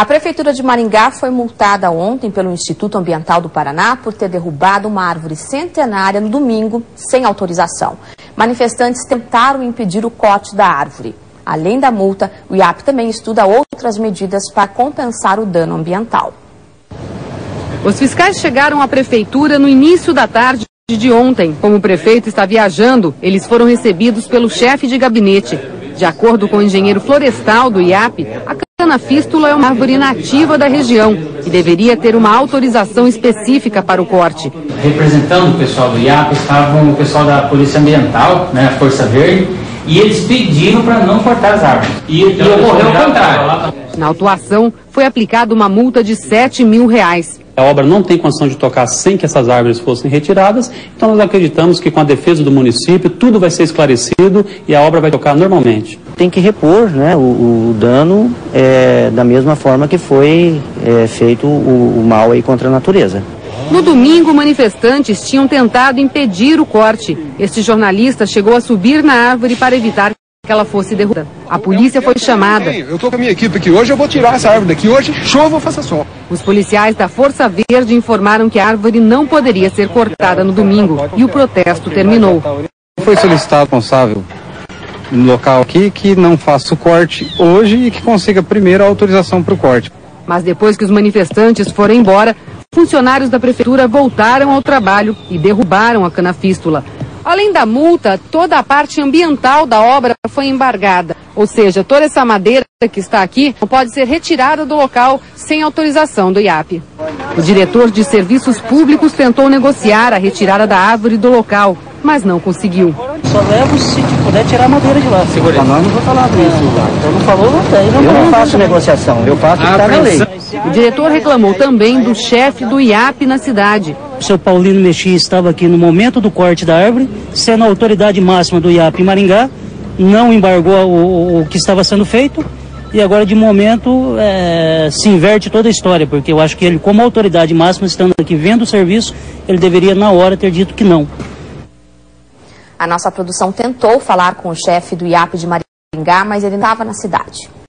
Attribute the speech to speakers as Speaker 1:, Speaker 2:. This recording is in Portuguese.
Speaker 1: A Prefeitura de Maringá foi multada ontem pelo Instituto Ambiental do Paraná por ter derrubado uma árvore centenária no domingo, sem autorização. Manifestantes tentaram impedir o corte da árvore. Além da multa, o IAP também estuda outras medidas para compensar o dano ambiental.
Speaker 2: Os fiscais chegaram à Prefeitura no início da tarde de ontem. Como o prefeito está viajando, eles foram recebidos pelo chefe de gabinete. De acordo com o engenheiro florestal do IAP, a canafístula é uma árvore nativa da região e deveria ter uma autorização específica para o corte.
Speaker 3: Representando o pessoal do IAP estavam o pessoal da Polícia Ambiental, né, a Força Verde, e eles pediram para não cortar as árvores. E, e ocorreu o contrário.
Speaker 2: Na autuação, foi aplicada uma multa de 7 mil reais.
Speaker 4: A obra não tem condição de tocar sem que essas árvores fossem retiradas, então nós acreditamos que com a defesa do município tudo vai ser esclarecido e a obra vai tocar normalmente.
Speaker 5: Tem que repor né, o, o dano é, da mesma forma que foi é, feito o, o mal aí contra a natureza.
Speaker 2: No domingo, manifestantes tinham tentado impedir o corte. Este jornalista chegou a subir na árvore para evitar que ela fosse derrubada. A polícia foi chamada.
Speaker 6: Eu estou com a minha equipe aqui hoje, eu vou tirar essa árvore daqui hoje, chova ou faça sol.
Speaker 2: Os policiais da Força Verde informaram que a árvore não poderia ser cortada no domingo e o protesto terminou.
Speaker 7: Foi solicitado responsável no local aqui que não faça o corte hoje e que consiga primeiro a autorização para o corte.
Speaker 2: Mas depois que os manifestantes foram embora, funcionários da prefeitura voltaram ao trabalho e derrubaram a canafístula. Além da multa, toda a parte ambiental da obra foi embargada. Ou seja, toda essa madeira que está aqui não pode ser retirada do local sem autorização do IAP. O diretor de serviços públicos tentou negociar a retirada da árvore do local, mas não conseguiu.
Speaker 5: Só levo se puder tirar a madeira de lá. Segura. Nós não vou falar disso. Então não falou, não tem. Não eu não faço negociação, eu faço o que está na lei.
Speaker 2: O diretor reclamou também do chefe do IAP na cidade.
Speaker 8: O seu Paulino Mexia estava aqui no momento do corte da árvore, sendo a autoridade máxima do IAP em Maringá, não embargou o, o que estava sendo feito e agora de momento é, se inverte toda a história, porque eu acho que ele, como autoridade máxima, estando aqui vendo o serviço, ele deveria na hora ter dito que não.
Speaker 1: A nossa produção tentou falar com o chefe do IAP de Maringá, mas ele não estava na cidade.